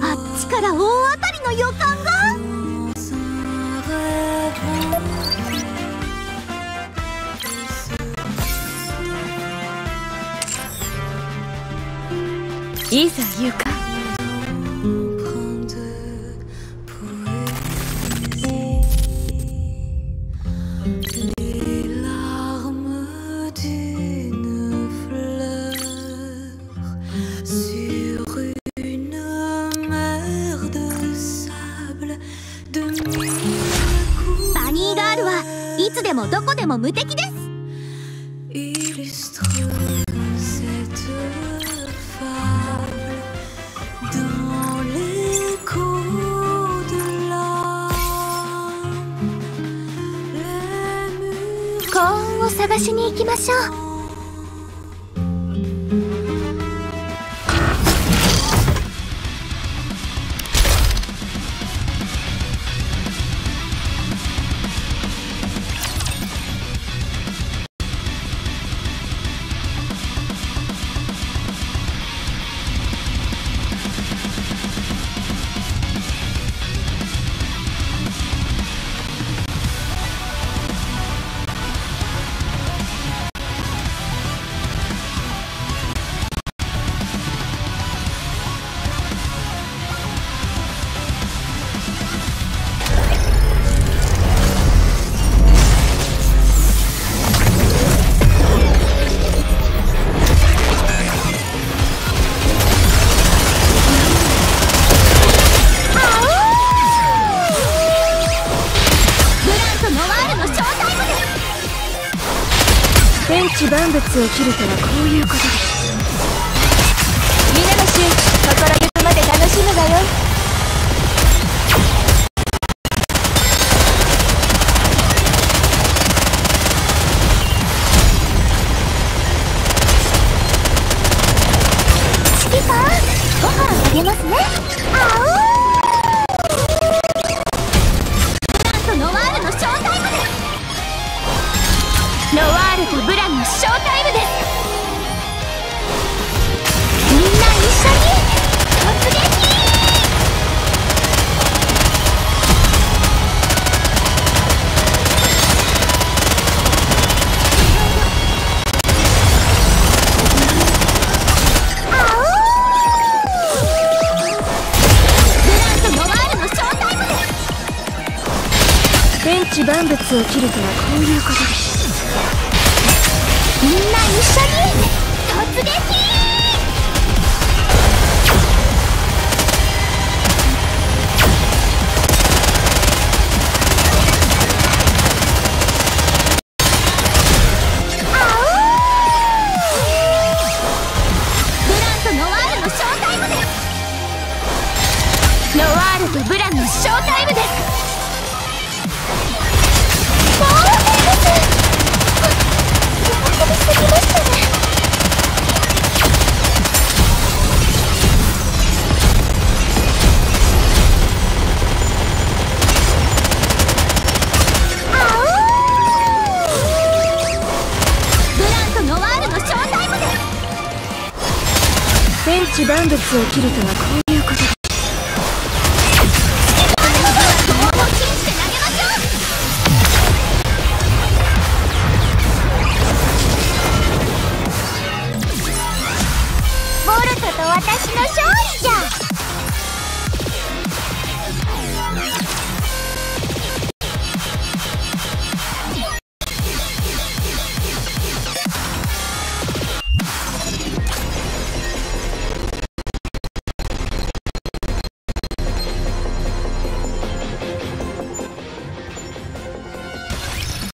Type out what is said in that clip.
あっちから大当たりの予感が？いざ言うかでもどこでも無敵ですコーを探しに行きましょう。のショータイムです天地万物を切るとはこういうことです皆の衆心ゆくまで楽しむがよい。チキさんご飯あげますね。あです天地万物を切るとはこういうことですみんな一緒に突撃ブランとノワールのショータイムで。すノワールとブランのショ天地万物を切るとはこういうことだボルトと私の勝利じゃ。